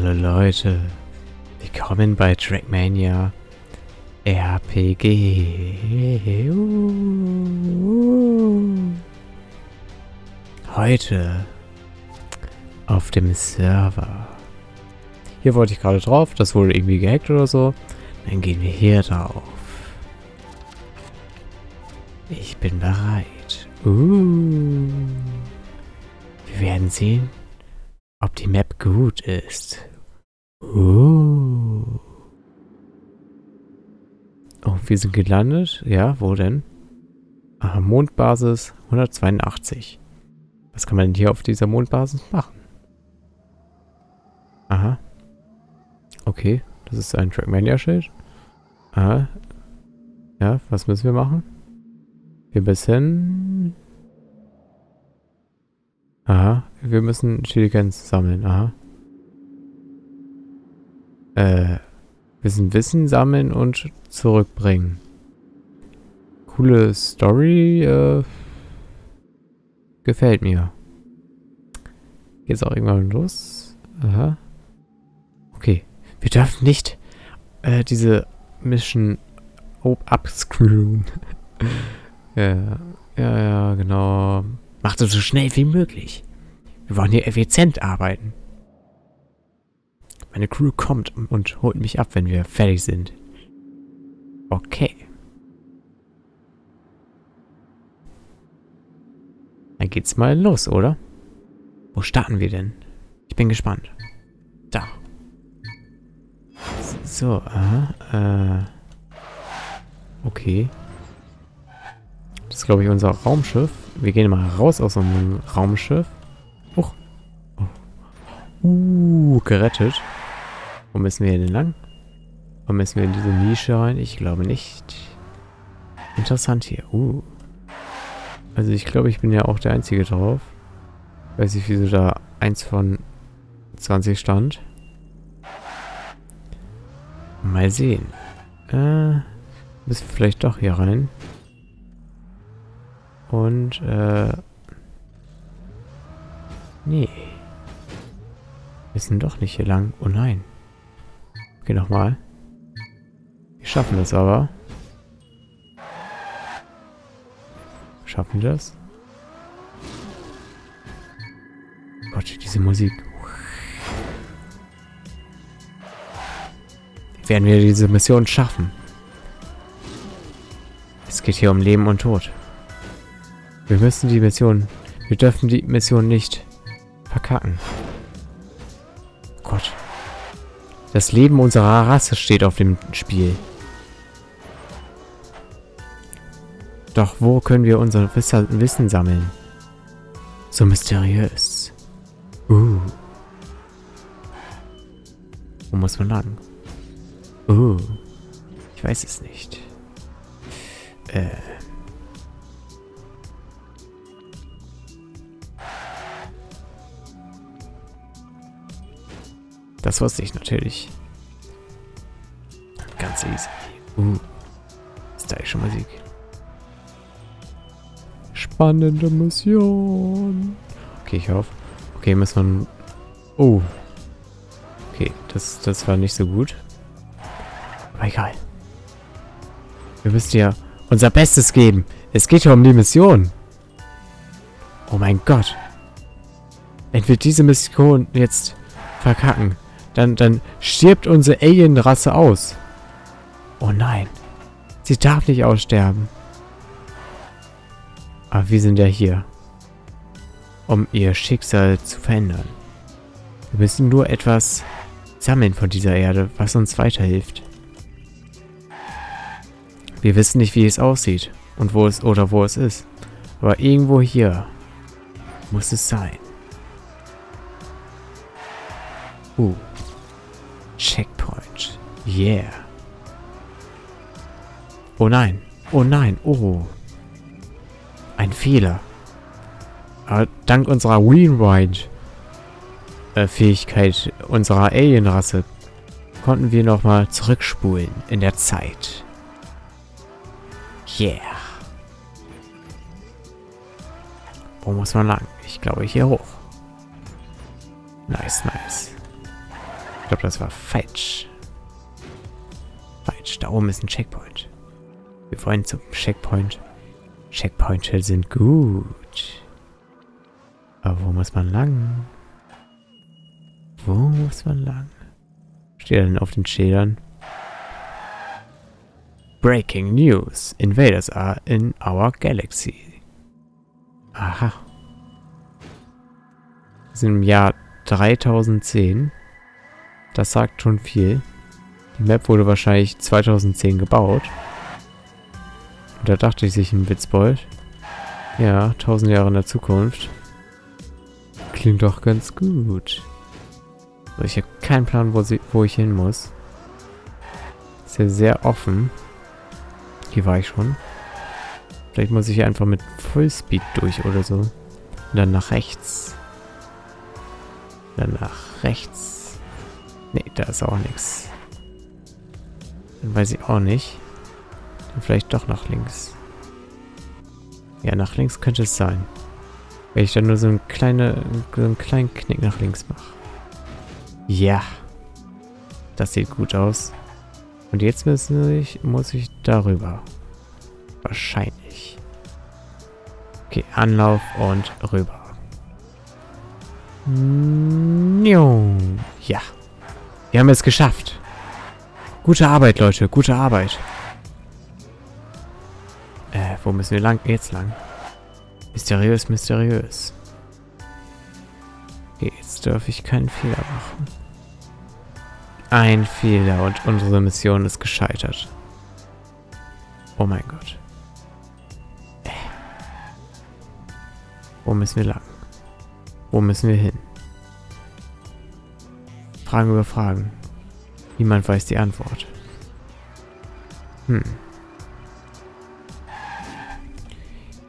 Hallo Leute, willkommen bei Trackmania RPG. Heute auf dem Server. Hier wollte ich gerade drauf, das wurde irgendwie gehackt oder so. Dann gehen wir hier drauf. Ich bin bereit. Uh. Wir werden sehen, ob die Map gut ist. Uh. Oh, wir sind gelandet. Ja, wo denn? Aha, Mondbasis 182. Was kann man denn hier auf dieser Mondbasis machen? Aha. Okay, das ist ein Trackmania-Schild. Aha. Ja, was müssen wir machen? Wir müssen... Aha, wir müssen Intelligenz sammeln, aha. Äh, wir müssen Wissen sammeln und zurückbringen. Coole Story, äh, gefällt mir. Geht's auch irgendwann los? Aha. Okay. Wir dürfen nicht äh, diese Mission upscrewen. ja, ja, ja, genau. Macht es so schnell wie möglich. Wir wollen hier effizient arbeiten. Meine Crew kommt und holt mich ab, wenn wir fertig sind. Okay. Dann geht's mal los, oder? Wo starten wir denn? Ich bin gespannt. Da. So, aha, äh. Okay. Das ist, glaube ich, unser Raumschiff. Wir gehen mal raus aus unserem Raumschiff. Oh. Uh, gerettet. Wo müssen wir denn lang? Wo müssen wir in diese Nische rein? Ich glaube nicht. Interessant hier. Uh. Also ich glaube, ich bin ja auch der Einzige drauf. Weiß ich, wieso da eins von 20 stand. Mal sehen. Äh, müssen wir vielleicht doch hier rein. Und, äh... Nee. Wir sind doch nicht hier lang. Oh nein. Okay, nochmal. Wir schaffen das aber. Schaffen wir das? Gott, diese Musik. Werden wir diese Mission schaffen? Es geht hier um Leben und Tod. Wir müssen die Mission... Wir dürfen die Mission nicht verkacken. Gott. Das Leben unserer Rasse steht auf dem Spiel. Doch wo können wir unser Wissen sammeln? So mysteriös. Uh. Wo muss man lang? Uh. Ich weiß es nicht. Äh. Das wusste ich natürlich. Ganz easy. Uh. Stylische Musik. Spannende Mission. Okay, ich hoffe. Okay, müssen wir... Oh. Okay, das, das war nicht so gut. Aber egal. Wir müssen ja unser Bestes geben. Es geht ja um die Mission. Oh mein Gott. Wenn wir diese Mission jetzt verkacken, dann, dann stirbt unsere Alien-Rasse aus. Oh nein. Sie darf nicht aussterben. Aber wir sind ja hier, um ihr Schicksal zu verändern. Wir müssen nur etwas sammeln von dieser Erde, was uns weiterhilft. Wir wissen nicht, wie es aussieht und wo es oder wo es ist. Aber irgendwo hier muss es sein. Uh. Checkpoint. Yeah. Oh nein. Oh nein. Oh. Ein Fehler. Aber dank unserer Rewind-Fähigkeit unserer Alienrasse konnten wir nochmal zurückspulen in der Zeit. Yeah. Wo muss man lang? Ich glaube hier hoch. Nice, nice. Ich glaube, das war falsch. Falsch. Da oben ist ein Checkpoint. Wir wollen zum Checkpoint. Checkpoints sind gut. Aber wo muss man lang? Wo muss man lang? Steht denn auf den Schildern? Breaking News. Invaders are in our galaxy. Aha. Wir sind im Jahr 3010. Das sagt schon viel. Die Map wurde wahrscheinlich 2010 gebaut. Und da dachte ich sich ein Witzbold. Ja, 1000 Jahre in der Zukunft. Klingt doch ganz gut. So, ich habe keinen Plan, wo, sie, wo ich hin muss. Ist ja sehr offen. Hier war ich schon. Vielleicht muss ich hier einfach mit Fullspeed durch oder so. Und dann nach rechts. Dann nach rechts. Nee, da ist auch nichts. Dann weiß ich auch nicht. Dann vielleicht doch nach links. Ja, nach links könnte es sein. Wenn ich dann nur so, eine kleine, so einen kleinen Knick nach links mache. Ja. Das sieht gut aus. Und jetzt muss ich, muss ich darüber. Wahrscheinlich. Okay, Anlauf und rüber. Ja. Wir haben es geschafft. Gute Arbeit, Leute. Gute Arbeit. Äh, wo müssen wir lang? Jetzt lang. Mysteriös, mysteriös. Okay, jetzt darf ich keinen Fehler machen. Ein Fehler und unsere Mission ist gescheitert. Oh mein Gott. Äh. Wo müssen wir lang? Wo müssen wir hin? Fragen über Fragen. Niemand weiß die Antwort. Hm.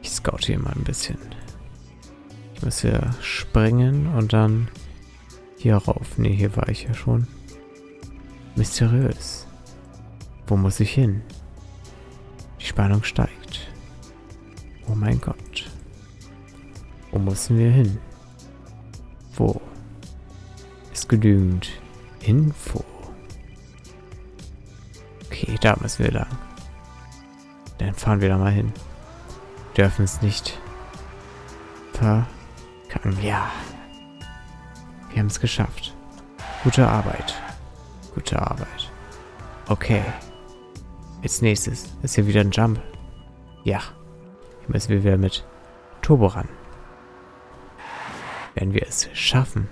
Ich scout hier mal ein bisschen. Ich muss hier springen und dann hier rauf. Ne, hier war ich ja schon. Mysteriös. Wo muss ich hin? Die Spannung steigt. Oh mein Gott. Wo müssen wir hin? Wo? Genügend Info. Okay, da müssen wir lang. Dann fahren wir da mal hin. Dürfen es nicht verkacken. Ja. Wir haben es geschafft. Gute Arbeit. Gute Arbeit. Okay. Als nächstes ist hier wieder ein Jump. Ja. Hier müssen wir wieder mit Turbo ran. Wenn wir es schaffen.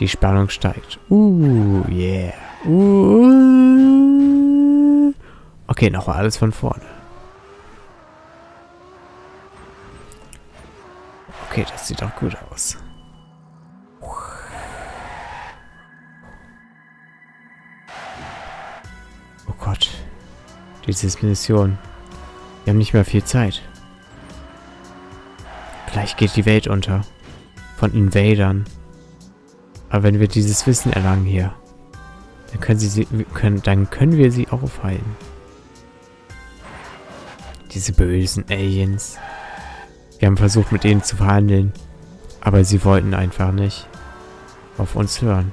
Die Spannung steigt. Uh, yeah. Uh. Okay, nochmal alles von vorne. Okay, das sieht doch gut aus. Oh Gott. Diese Mission. Wir haben nicht mehr viel Zeit. Gleich geht die Welt unter. Von Invadern. Aber wenn wir dieses Wissen erlangen hier, dann können, sie, können, dann können wir sie aufhalten. Diese bösen Aliens. Wir haben versucht, mit ihnen zu verhandeln. Aber sie wollten einfach nicht auf uns hören.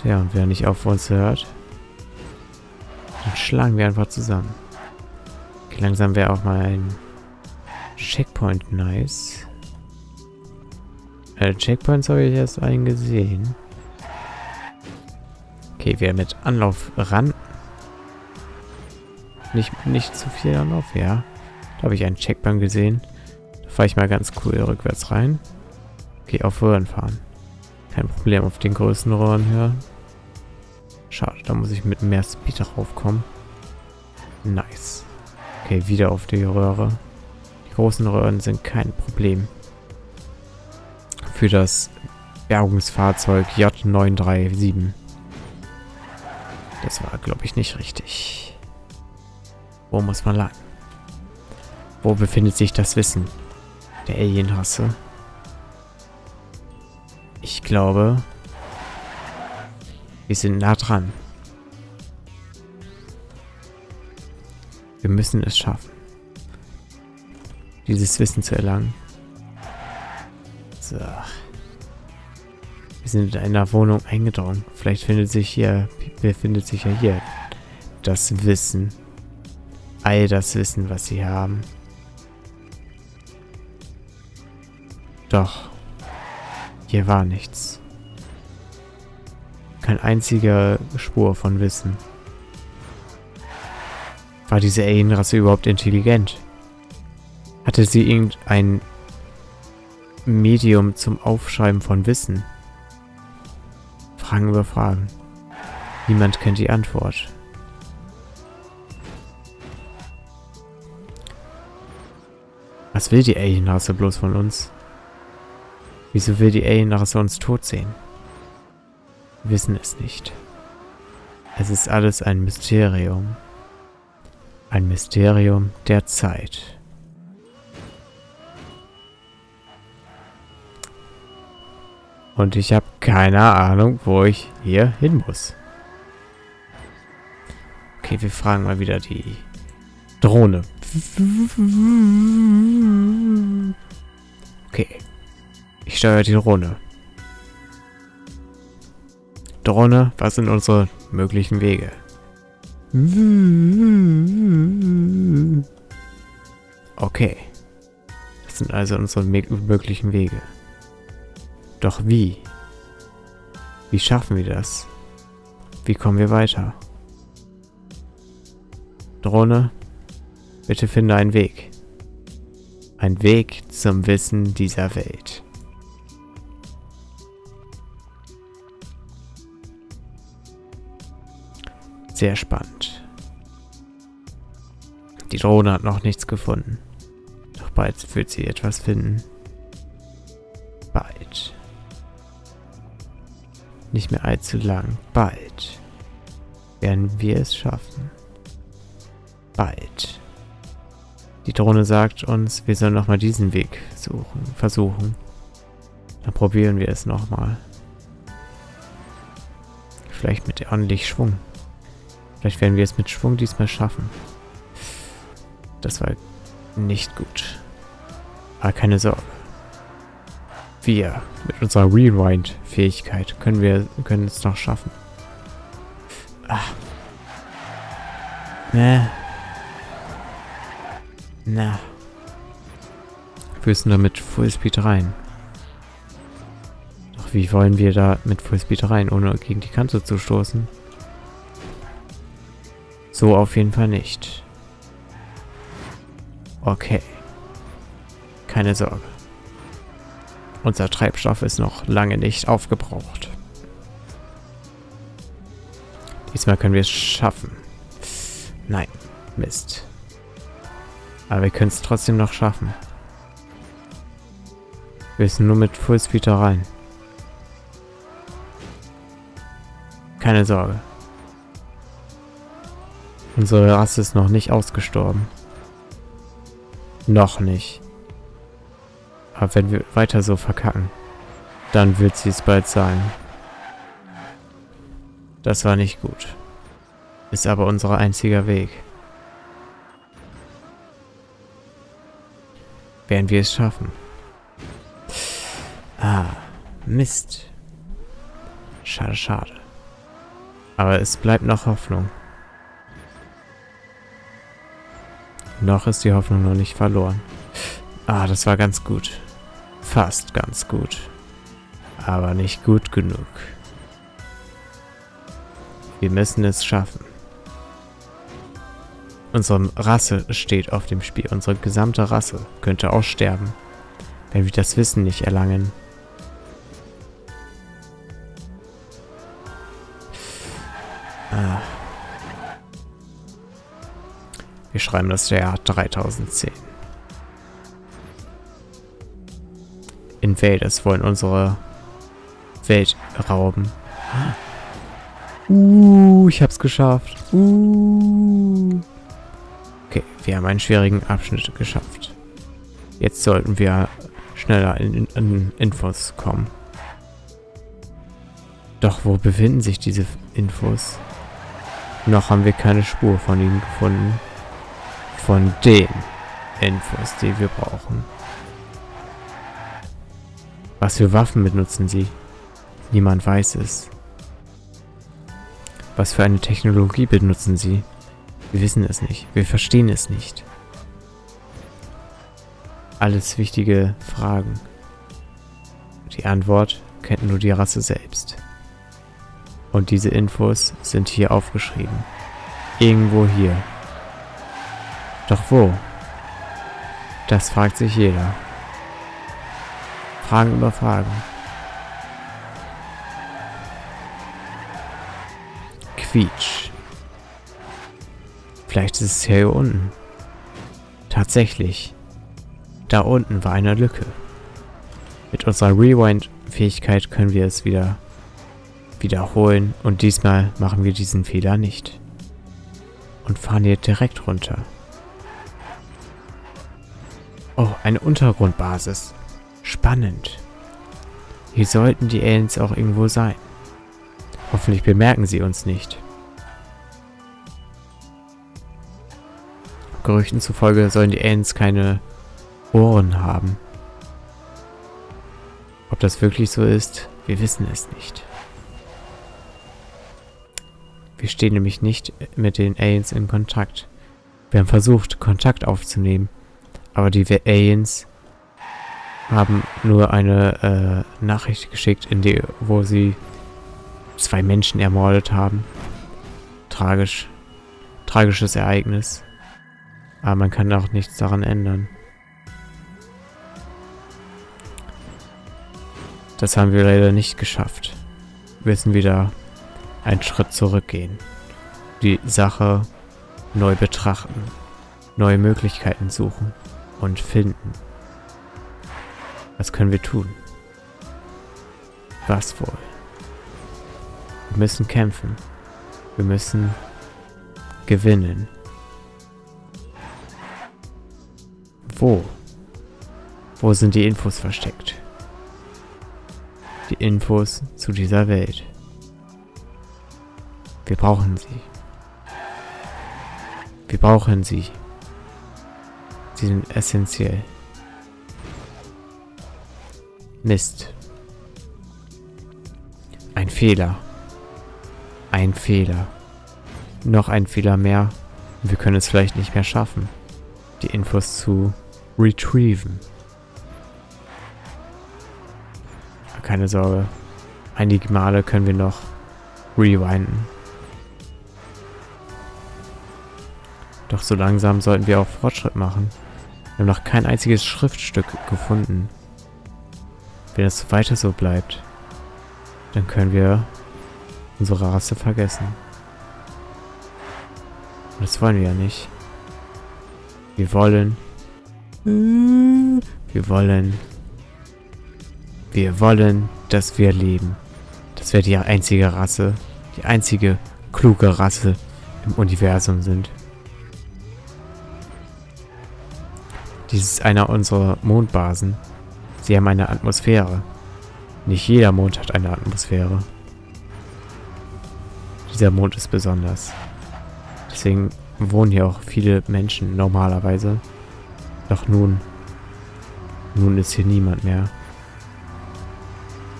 Tja, und wer nicht auf uns hört, dann schlagen wir einfach zusammen. Okay, langsam wäre auch mal ein Checkpoint nice. Äh, Checkpoints habe ich erst einen gesehen. Okay, wir mit Anlauf ran. Nicht, nicht zu viel Anlauf, ja. Da habe ich einen Checkpoint gesehen. Da fahre ich mal ganz cool rückwärts rein. Okay, auf Röhren fahren. Kein Problem auf den größten Röhren hören. Schade, da muss ich mit mehr Speed raufkommen. Nice. Okay, wieder auf die Röhre. Die großen Röhren sind kein Problem für das Bergungsfahrzeug J937. Das war, glaube ich, nicht richtig. Wo muss man lang? Wo befindet sich das Wissen der Alienrasse? Ich glaube, wir sind nah dran. Wir müssen es schaffen, dieses Wissen zu erlangen. So. Wir sind in einer Wohnung eingedrungen. Vielleicht findet sich hier, befindet sich ja hier das Wissen. All das Wissen, was sie haben. Doch, hier war nichts. Kein einziger Spur von Wissen. War diese Alienrasse überhaupt intelligent? Hatte sie irgendein Medium zum Aufschreiben von Wissen? Fragen über Fragen. Niemand kennt die Antwort. Was will die Alienrasse bloß von uns? Wieso will die Alienrasse uns tot sehen? Wir wissen es nicht. Es ist alles ein Mysterium. Ein Mysterium der Zeit. Und ich habe keine Ahnung, wo ich hier hin muss. Okay, wir fragen mal wieder die Drohne. Okay. Ich steuere die Drohne. Drohne, was sind unsere möglichen Wege? Okay. Das sind also unsere möglichen Wege. Doch wie? Wie schaffen wir das? Wie kommen wir weiter? Drohne, bitte finde einen Weg. Ein Weg zum Wissen dieser Welt. Sehr spannend. Die Drohne hat noch nichts gefunden. Doch bald wird sie etwas finden. Bald. Nicht mehr allzu lang. Bald werden wir es schaffen. Bald. Die Drohne sagt uns, wir sollen nochmal diesen Weg suchen, versuchen. Dann probieren wir es nochmal. Vielleicht mit ordentlich Schwung. Vielleicht werden wir es mit Schwung diesmal schaffen. Das war nicht gut. Aber keine Sorge. Wir, mit unserer Rewind-Fähigkeit, können wir können es noch schaffen. Ah. Ne. Na. Wir müssen da mit Fullspeed rein. Doch wie wollen wir da mit Fullspeed rein, ohne gegen die Kante zu stoßen? So auf jeden Fall nicht. Okay. Keine Sorge. Unser Treibstoff ist noch lange nicht aufgebraucht. Diesmal können wir es schaffen. Nein, Mist. Aber wir können es trotzdem noch schaffen. Wir müssen nur mit Fullspeed da rein. Keine Sorge. Unsere Rasse ist noch nicht ausgestorben. Noch nicht. Aber wenn wir weiter so verkacken, dann wird sie es bald sein. Das war nicht gut. Ist aber unser einziger Weg. Werden wir es schaffen? Ah, Mist. Schade, schade. Aber es bleibt noch Hoffnung. Noch ist die Hoffnung noch nicht verloren. Ah, das war ganz gut. Fast ganz gut. Aber nicht gut genug. Wir müssen es schaffen. Unsere Rasse steht auf dem Spiel. Unsere gesamte Rasse könnte aussterben, wenn wir das Wissen nicht erlangen. Ah. Wir schreiben das Jahr 3010. Invaders wollen unsere Welt rauben. Uh, ich hab's geschafft. Uh. Okay, wir haben einen schwierigen Abschnitt geschafft. Jetzt sollten wir schneller in, in, in Infos kommen. Doch wo befinden sich diese Infos? Noch haben wir keine Spur von ihnen gefunden von den Infos, die wir brauchen. Was für Waffen benutzen sie? Niemand weiß es. Was für eine Technologie benutzen sie? Wir wissen es nicht. Wir verstehen es nicht. Alles wichtige Fragen. Die Antwort kennt nur die Rasse selbst. Und diese Infos sind hier aufgeschrieben. Irgendwo hier. Doch wo? Das fragt sich jeder. Fragen über Fragen. Quietsch. Vielleicht ist es hier unten. Tatsächlich. Da unten war eine Lücke. Mit unserer Rewind-Fähigkeit können wir es wieder wiederholen und diesmal machen wir diesen Fehler nicht. Und fahren hier direkt runter. Oh, eine Untergrundbasis. Spannend. Hier sollten die Aliens auch irgendwo sein. Hoffentlich bemerken sie uns nicht. Gerüchten zufolge sollen die Aliens keine Ohren haben. Ob das wirklich so ist, wir wissen es nicht. Wir stehen nämlich nicht mit den Aliens in Kontakt. Wir haben versucht, Kontakt aufzunehmen, aber die Aliens haben nur eine äh, Nachricht geschickt, in die, wo sie zwei Menschen ermordet haben. Tragisch. Tragisches Ereignis. Aber man kann auch nichts daran ändern. Das haben wir leider nicht geschafft. Wir müssen wieder einen Schritt zurückgehen. Die Sache neu betrachten. Neue Möglichkeiten suchen und finden. Was können wir tun? Was wohl? Wir müssen kämpfen. Wir müssen gewinnen. Wo? Wo sind die Infos versteckt? Die Infos zu dieser Welt. Wir brauchen sie. Wir brauchen sie. Sie sind essentiell. Mist. Ein Fehler. Ein Fehler. Noch ein Fehler mehr. Wir können es vielleicht nicht mehr schaffen, die Infos zu retrieven. Keine Sorge. Einige Male können wir noch rewinden. Doch so langsam sollten wir auch Fortschritt machen. Wir haben noch kein einziges Schriftstück gefunden. Wenn es weiter so bleibt, dann können wir unsere Rasse vergessen. Und das wollen wir ja nicht. Wir wollen... Wir wollen... Wir wollen, dass wir leben. Dass wir die einzige Rasse, die einzige kluge Rasse im Universum sind. Dies ist einer unserer Mondbasen. Sie haben eine Atmosphäre. Nicht jeder Mond hat eine Atmosphäre. Dieser Mond ist besonders. Deswegen wohnen hier auch viele Menschen normalerweise. Doch nun, nun ist hier niemand mehr.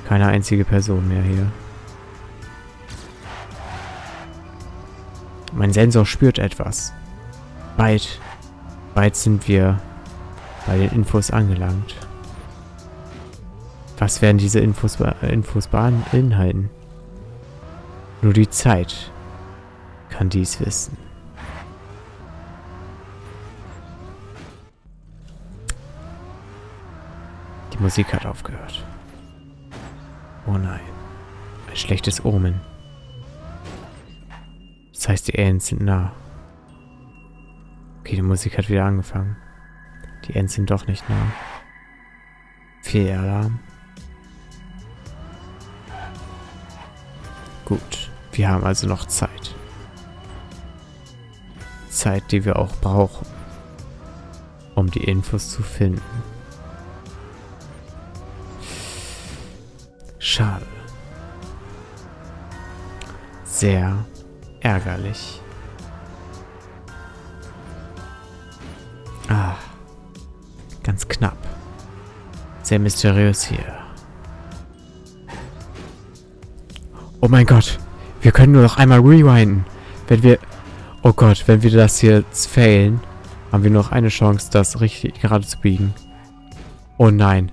Keine einzige Person mehr hier. Mein Sensor spürt etwas. Bald, bald sind wir bei den Infos angelangt. Was werden diese Infos, Infos beinhalten? Nur die Zeit kann dies wissen. Die Musik hat aufgehört. Oh nein. Ein schlechtes Omen. Das heißt, die Aliens sind nah. Okay, die Musik hat wieder angefangen. Die Aliens sind doch nicht nah. Fehlalarm. Gut, wir haben also noch Zeit. Zeit, die wir auch brauchen, um die Infos zu finden. Schade. Sehr ärgerlich. Ah, ganz knapp. Sehr mysteriös hier. Oh mein Gott. Wir können nur noch einmal rewinden. Wenn wir... Oh Gott, wenn wir das hier jetzt failen, haben wir noch eine Chance, das richtig gerade zu biegen. Oh nein.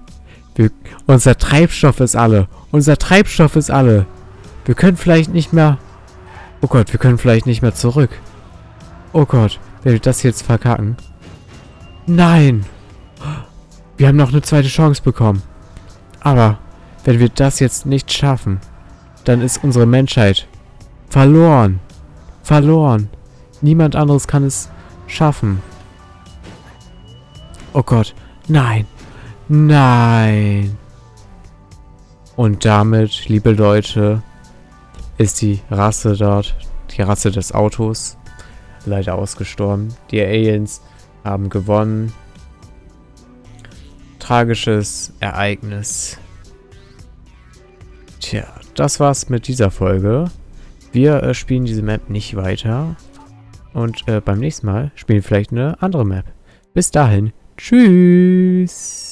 Wir, unser Treibstoff ist alle. Unser Treibstoff ist alle. Wir können vielleicht nicht mehr... Oh Gott, wir können vielleicht nicht mehr zurück. Oh Gott, wenn wir das jetzt verkacken. Nein! Wir haben noch eine zweite Chance bekommen. Aber, wenn wir das jetzt nicht schaffen, dann ist unsere Menschheit verloren. Verloren. Niemand anderes kann es schaffen. Oh Gott. Nein. Nein. Und damit, liebe Leute, ist die Rasse dort, die Rasse des Autos, leider ausgestorben. Die Aliens haben gewonnen. Tragisches Ereignis. Tja, das war's mit dieser Folge. Wir äh, spielen diese Map nicht weiter. Und äh, beim nächsten Mal spielen wir vielleicht eine andere Map. Bis dahin. Tschüss.